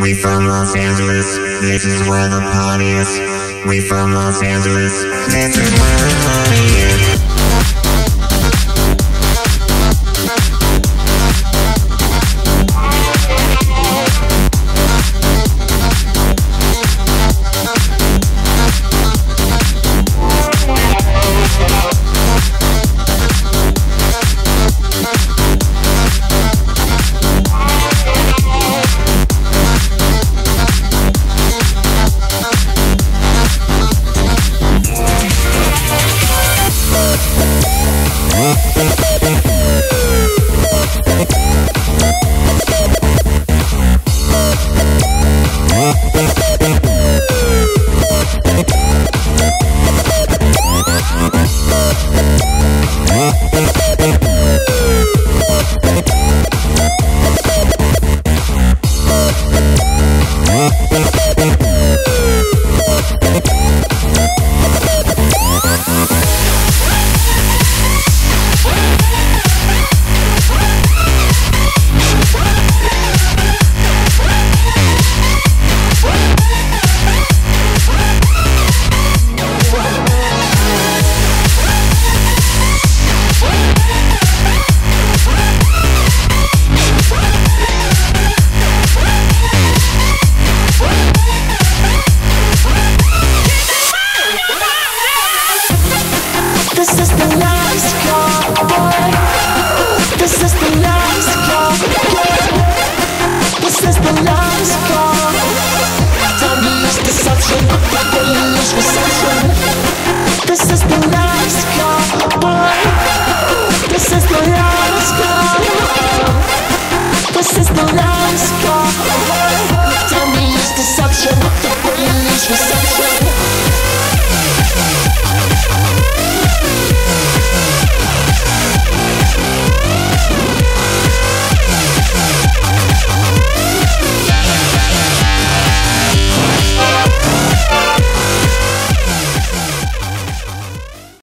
We from Los Angeles, this is where the party is. We from Los Angeles, this is where the party is. Last call, boy. This is the last